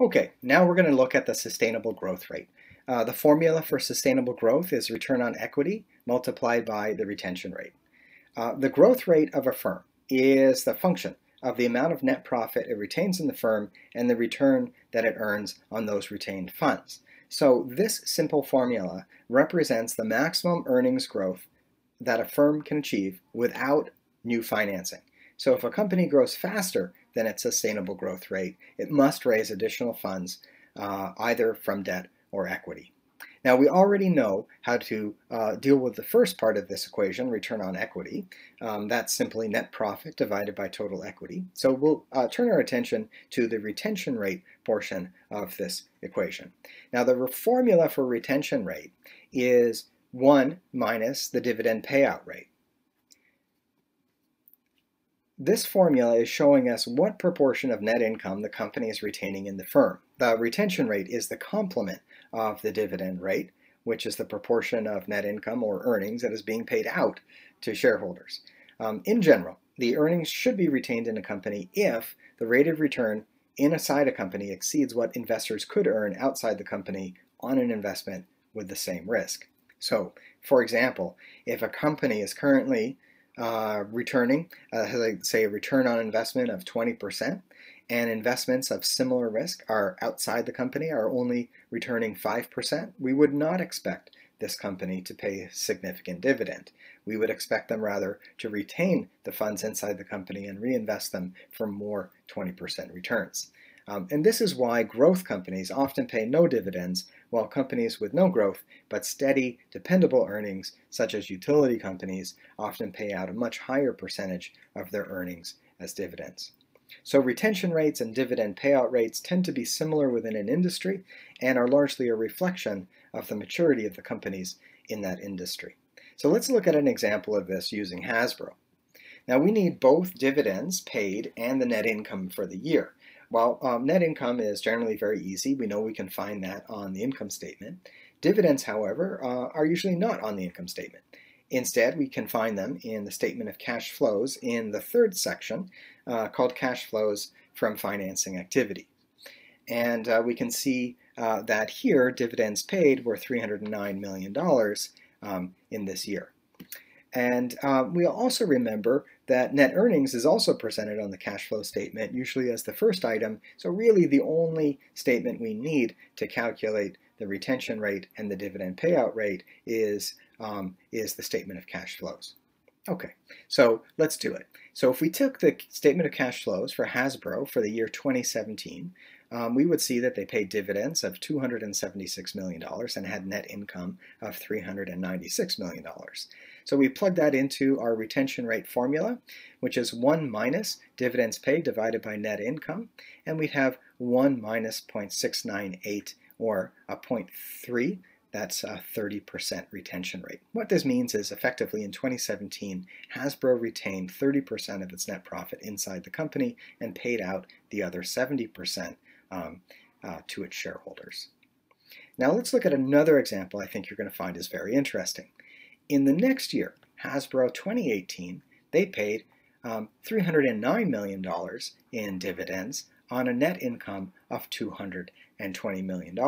Okay, now we're going to look at the sustainable growth rate. Uh, the formula for sustainable growth is return on equity multiplied by the retention rate. Uh, the growth rate of a firm is the function of the amount of net profit it retains in the firm and the return that it earns on those retained funds. So this simple formula represents the maximum earnings growth that a firm can achieve without new financing. So if a company grows faster than its sustainable growth rate, it must raise additional funds uh, either from debt or equity. Now we already know how to uh, deal with the first part of this equation, return on equity. Um, that's simply net profit divided by total equity. So we'll uh, turn our attention to the retention rate portion of this equation. Now the formula for retention rate is 1 minus the dividend payout rate. This formula is showing us what proportion of net income the company is retaining in the firm. The retention rate is the complement of the dividend rate, which is the proportion of net income or earnings that is being paid out to shareholders. Um, in general, the earnings should be retained in a company if the rate of return inside a company exceeds what investors could earn outside the company on an investment with the same risk. So, for example, if a company is currently uh, returning, uh, say a return on investment of 20%, and investments of similar risk are outside the company are only returning 5%, we would not expect this company to pay a significant dividend. We would expect them rather to retain the funds inside the company and reinvest them for more 20% returns. Um, and this is why growth companies often pay no dividends, while companies with no growth but steady, dependable earnings, such as utility companies, often pay out a much higher percentage of their earnings as dividends. So retention rates and dividend payout rates tend to be similar within an industry and are largely a reflection of the maturity of the companies in that industry. So let's look at an example of this using Hasbro. Now we need both dividends paid and the net income for the year. While um, net income is generally very easy, we know we can find that on the income statement. Dividends, however, uh, are usually not on the income statement. Instead, we can find them in the statement of cash flows in the third section uh, called cash flows from financing activity. And uh, we can see uh, that here dividends paid were $309 million um, in this year. And uh, we'll also remember that net earnings is also presented on the cash flow statement, usually as the first item. So really the only statement we need to calculate the retention rate and the dividend payout rate is, um, is the statement of cash flows. Okay, so let's do it. So if we took the statement of cash flows for Hasbro for the year 2017, um, we would see that they paid dividends of $276 million and had net income of $396 million. So we plug that into our retention rate formula, which is 1 minus dividends paid divided by net income, and we'd have 1 minus 0.698 or a 0.3 that's a 30% retention rate. What this means is effectively in 2017, Hasbro retained 30% of its net profit inside the company and paid out the other 70% um, uh, to its shareholders. Now let's look at another example I think you're going to find is very interesting. In the next year, Hasbro 2018, they paid um, $309 million in dividends on a net income of $220 million.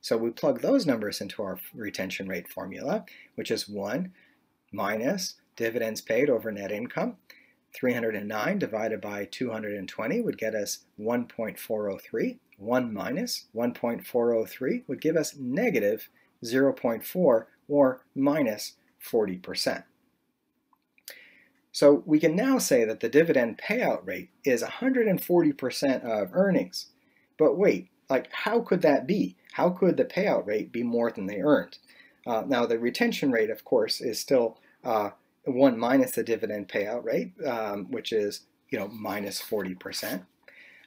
So we plug those numbers into our retention rate formula, which is 1 minus dividends paid over net income. 309 divided by 220 would get us 1.403. 1 minus 1.403 would give us negative 0.4 or minus 40%. So we can now say that the dividend payout rate is 140% of earnings. But wait, like how could that be? How could the payout rate be more than they earned? Uh, now the retention rate, of course, is still uh, 1 minus the dividend payout rate, um, which is you know minus 40%.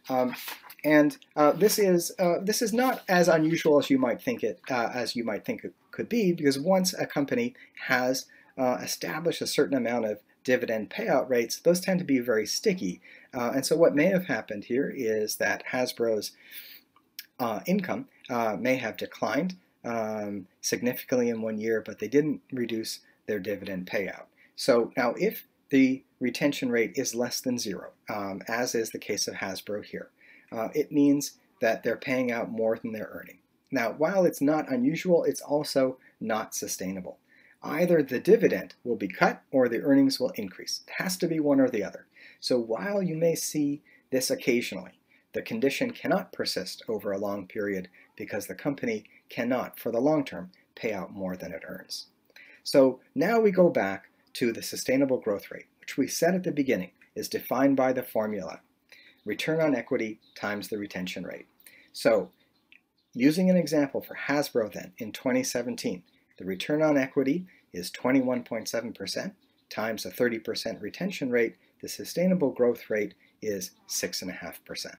Um, and uh, this is uh, this is not as unusual as you might think it uh, as you might think it could be because once a company has uh, established a certain amount of dividend payout rates, those tend to be very sticky. and so what may have happened here is that Hasbro's uh, income uh, may have declined um, significantly in one year, but they didn't reduce their dividend payout. So now if the retention rate is less than zero, um, as is the case of Hasbro here, uh, it means that they're paying out more than they're earning. Now, while it's not unusual, it's also not sustainable. Either the dividend will be cut or the earnings will increase. It has to be one or the other. So while you may see this occasionally, the condition cannot persist over a long period because the company cannot, for the long term, pay out more than it earns. So now we go back to the sustainable growth rate, which we said at the beginning is defined by the formula return on equity times the retention rate. So using an example for Hasbro then in 2017, the return on equity is 21.7% times a 30% retention rate. The sustainable growth rate is 6.5%.